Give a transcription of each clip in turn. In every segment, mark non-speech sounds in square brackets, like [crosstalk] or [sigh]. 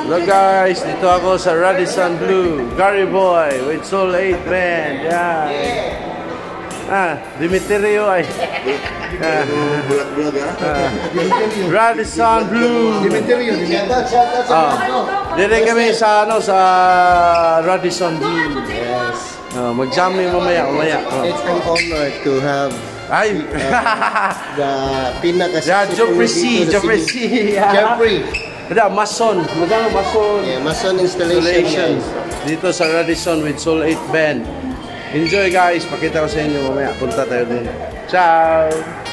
Hello guys, dito ako sa Radisson Blue, Gary Boy with Soul 8 Band. Yeah. Ah, Dimitriyo ay. Ah, ah. Radisson Blue. Dimitrio, Dimitrio. Ah. Dire kami sa ano sa Radisson Blue. Yes. Ah, mag-jamming mamaya, mamaya. Oh. It's an honor to have Ay. the pinaka yeah, Jeffrey C. Jeffrey C. Yeah. Jeffrey. Ada Mason. Magkano Mason? Yeah, Mason installation, installation guys. dito sa Radisson with Soul 8 Band. Enjoy guys, pakita ko sa inyo mamaya. Punta tayo din. Ciao!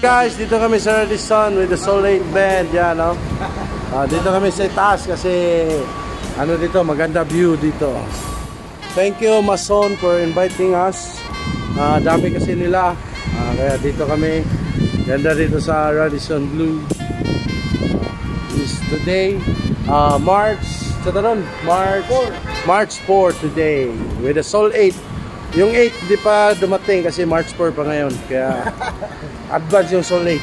Guys, dito kami sa Radisson with the 8 Band. Yan, no? Ah, dito kami sa taas kasi ano dito, maganda view dito. Thank you, Mason, for inviting us. Ah, dami kasi nila. Ah, kaya dito kami. Ganda dito sa Radisson Blue. Ah, is today, ah, March, sa tanon, March 4. March 4 today with the Soul 8. Yung 8 di pa dumating kasi March 4 pa ngayon. Kaya [laughs] advance yung 8.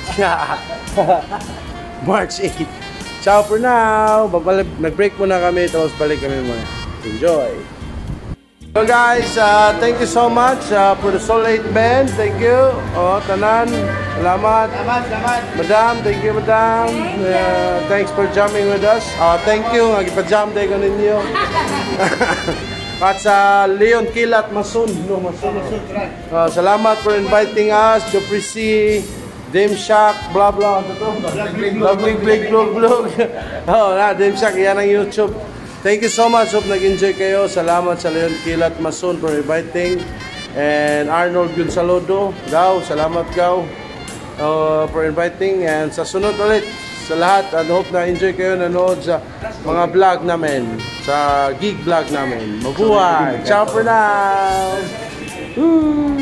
[laughs] March 8. Ciao for now. Babalik, nag-break muna kami tapos balik kami muna. Enjoy. So guys, uh, thank you so much uh, for the Soul 8 Band. Thank you. Oh, tanan. Salamat. Salamat, salamat. Madam, thank you, madam. Uh, thanks for jamming with us. Uh, thank you. Nagpa-jam day ko ninyo. [laughs] At sa Leon Kilat Masun. No, Masun. Uh, salamat for inviting us. Jopri C. Dame Shack, blah blah. Ano to? Vlog, vlog, vlog, vlog. oh, na, Dame Shack, yan ang YouTube. Thank you so much. Hope nag-enjoy kayo. Salamat sa Leon Kilat Masun for inviting. And Arnold Gonzalodo, Gaw, salamat Gaw uh, for inviting. And sa sunod ulit sa lahat, and hope na enjoy kayo nanood sa mga vlog namin, sa gig vlog namin. Mabuhay! Ciao for now! Woo!